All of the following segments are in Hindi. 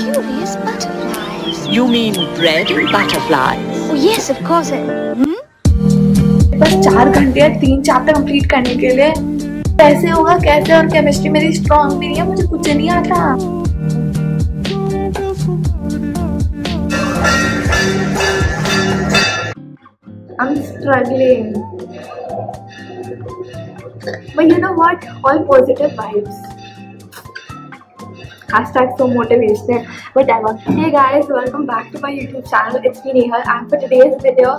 curious butterflies. You mean bread and butterflies? Oh, yes, of course. It, hmm? बस चार घंटे तीन चैप्टर कंप्लीट करने के लिए कैसे होगा कैसे और केमिस्ट्री मेरी स्ट्रांग भी नहीं है मुझे कुछ नहीं आता I'm struggling. But you know what? All positive vibes. Hashtag so motivational. Whatever. Hey guys, welcome back to my YouTube channel. It's me Nehal and for today's video,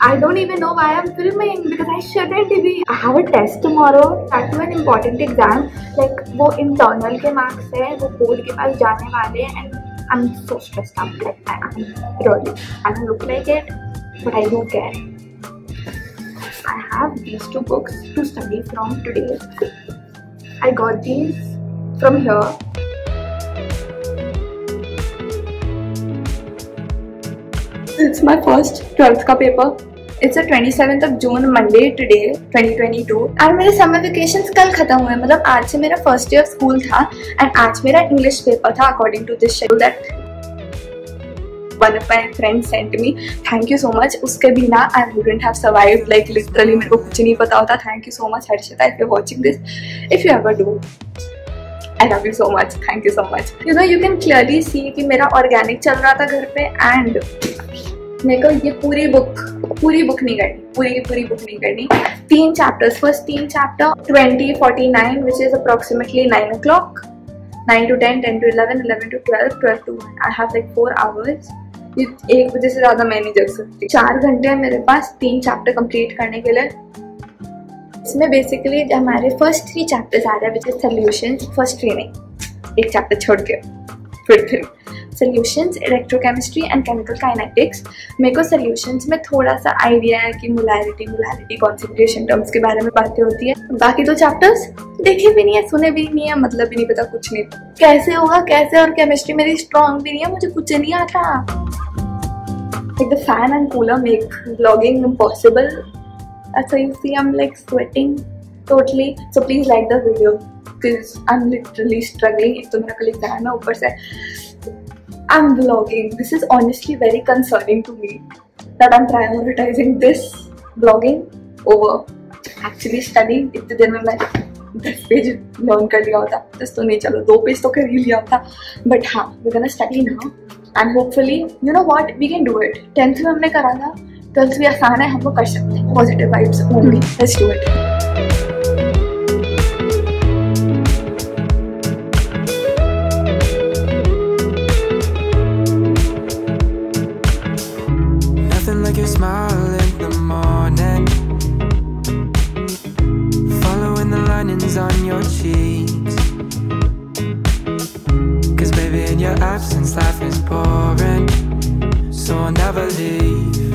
I don't even know why I'm filming because I shouldn't be. I have a test tomorrow. That to an important exam. Like वो internal के marks है वो board के पास जाने वाले हैं and I'm so stressed out. Like I am really. I don't look like it, but I don't care. I have these two books to study from today. I got these from here. It's my first 12th का paper. It's the 27th of June, Monday, today 2022 and मेरे समर वेकेशंस कल खत्म हुए मतलब आज से मेरा फ़र्स्ट ईयर स्कूल था एंड आज मेरा इंग्लिश पेपर था according to this schedule that one of my friend sent me thank you so much उसके बिना I wouldn't have survive like literally मेरे को कुछ नहीं पता होता. Thank you so much Harshita if you watching this if you ever do I love you so much thank you so much you know you can clearly see कि मेरा ऑर्गेनिक चल रहा था घर पे एंड मेरे को ये पूरी बुक पूरी बुक नहीं करनी, पूरी पूरी बुक नहीं करनी। तीन चैप्टर्स फ़र्स्ट तीन chapter twenty forty nine which is approximately nine o'clock nine to ten ten to eleven eleven to twelve twelve to one I have like four hours एक बजे से ज़्यादा मैं नहीं जग सकती। चार घंटे हैं मेरे पास तीन चैप्टर कंप्लीट करने के लिए। इसमें बेसिकली हमारे फ़र्स्ट थ्री चैप्टर्स आ रहे हैं which is solution first three नहीं एक चैप्टर छोड़ के फिर three solutions electrochemistry and chemical kinetics मेरे को सोल्यूशंस में थोड़ा सा आइडिया है कि मोलैरिटी मोलैरिटी कॉन्सेंट्रेशन टर्म्स के बारे में बातें होती है। बाकी दो चैप्टर्स देखे भी नहीं है, सुने भी नहीं है मतलब भी नहीं पता कुछ नहीं। कैसे होगा, कैसे और केमिस्ट्री मेरी स्ट्रांग भी नहीं है, मुझे कुछ नहीं आता। Like the fan and cooler make vlogging impossible. That's why you see i'm, like, sweating totally. So please like the video because i'm literally struggling. एक तो मेरा कल एग्ज़ाम है, ऊपर से। I'm vlogging. This is honestly very concerning to me that I'm prioritizing this vlogging over actually studying. इतने दिन में मैं दस पेज लर्न कर लिया होता। दस तो नहीं, चलो दो पेज तो कर ही लिया होता। बट हाँ we gonna study now and hopefully you know what we can do it tenth में हमने करा था। ट्वेल्थ भी आसान है, हम लोग कर सकते हैं। Positive vibes only let's do it like your smile in the morning. Following the linings on your cheeks. Cause baby, in your absence, life is boring. So I'll never leave.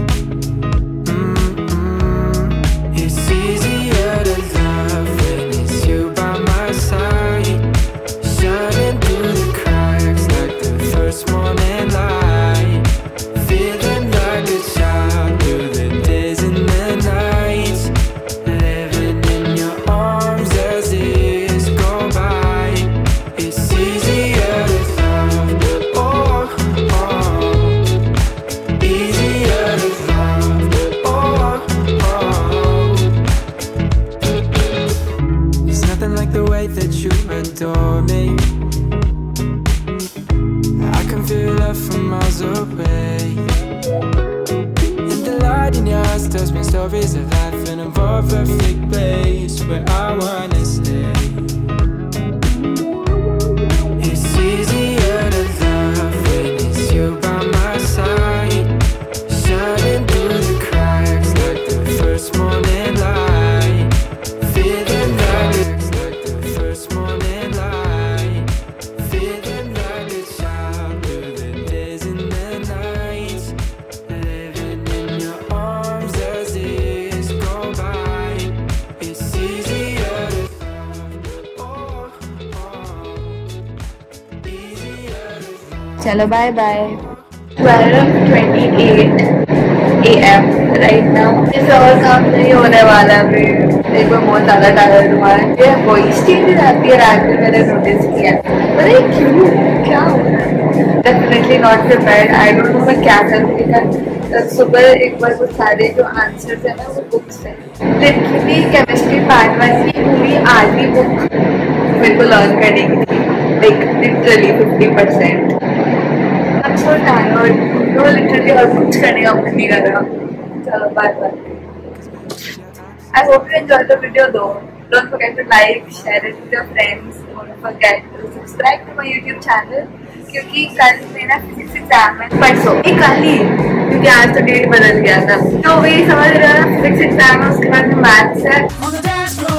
Love from miles away. And the light in your eyes tells me stories of life in a more perfect place where I wanna चलो bye bye 12:28 a.m. right now. इस और काम नहीं होने वाला बहुत ज़्यादा टायर्ड हुआ है ये वॉइस चेंज हो रात में, मैंने नोटिस किया अरे, क्यों? क्या हो है? Literally not I don't know मैं क्या कल सुबह एक बार वो सारे जो आंसर्स है ना, वो books literally chemistry part one की पूरी आधी बुक मेरे को लर्न करने थी। Like literally fifty percent so tired. Literally और कुछ करने का मन नहीं कर रहा चलो bye bye I hope you enjoyed the video though. Don't forget to like, share it with your friends. Don't forget to subscribe to my YouTube channel. क्योंकि कल मेरा फिजिक्स एग्ज़ाम है परसों ये कल ही क्योंकि आज तो डेट बदल गया था तो वही समझ रहे हो फिजिक्स एग्ज़ाम है उसके बाद मैथ्स है